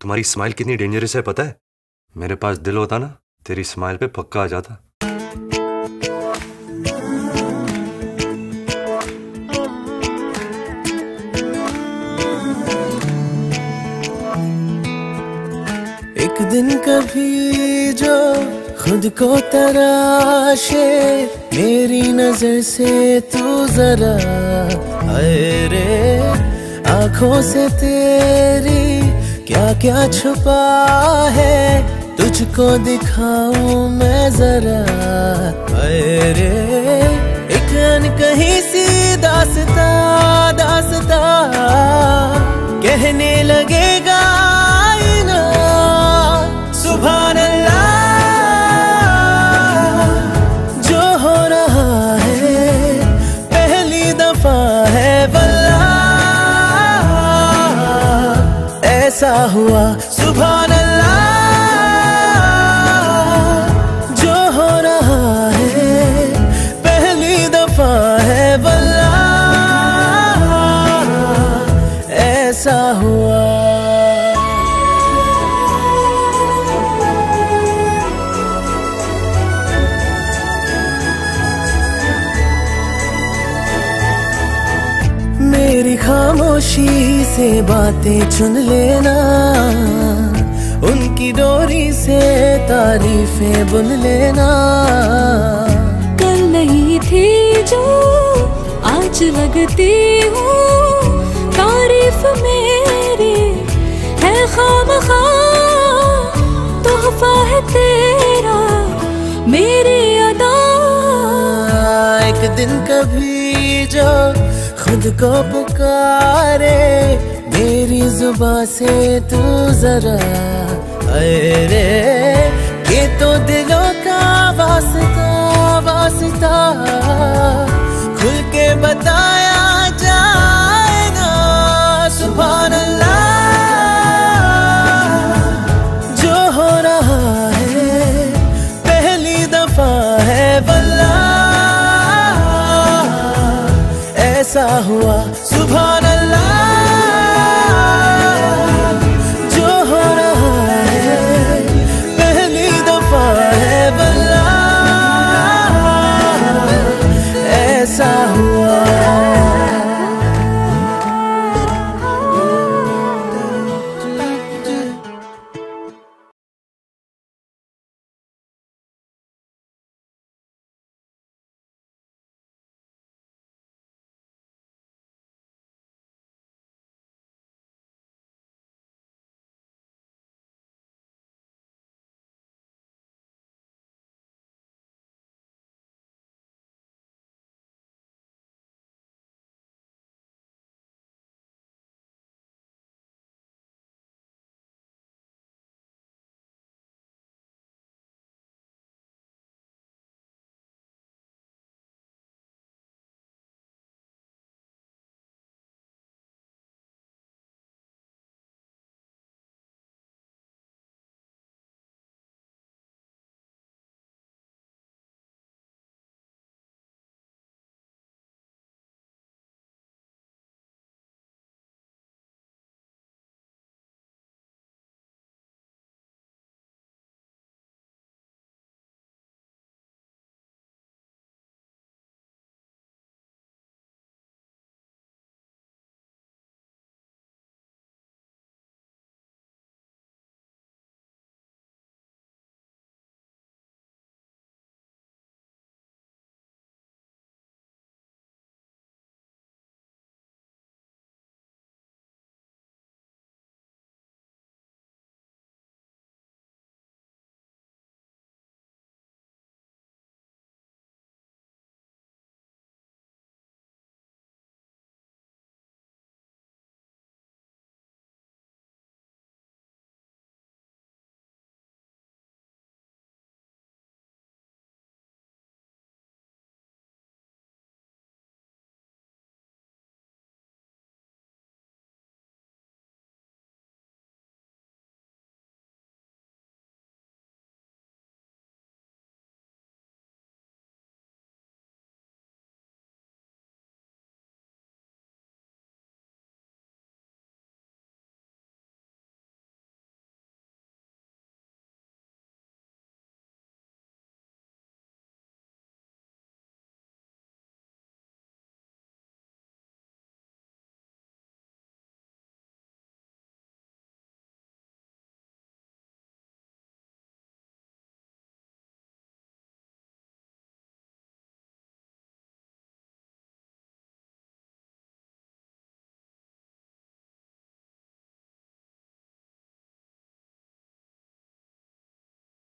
तुम्हारी स्माइल कितनी डेंजरस है, पता है? मेरे पास दिल होता ना, तेरी स्माइल पे पक्का आ जाता। एक दिन कभी जो खुद को तराशे, मेरी नज़र से तू जरा अरे आँखों से तेरी क्या क्या छुपा है? तुझको दिखाऊँ मैं जरा। अरे एक कहीं सी दासता दासता। ऐसा हुआ। सुबह अल्लाह जो हो रहा है पहली दफ़ा है बल्ला ऐसा हुआ। मेरी खामोशी से बातें चुन लेना उनकी डोरी से तारीफें बुन लेना। कल नहीं थी जो आज लगती हूँ तारीफ़ मेरी है खाम खा तोहफा है तेरा मेरी अदा। एक दिन कभी जो खुद को पुकारे, मेरी जुबा से तू जरा, अरे, ये तो दिलों का वास्ता वास्ता। ऐसा हुआ। सुबह अल्लाह।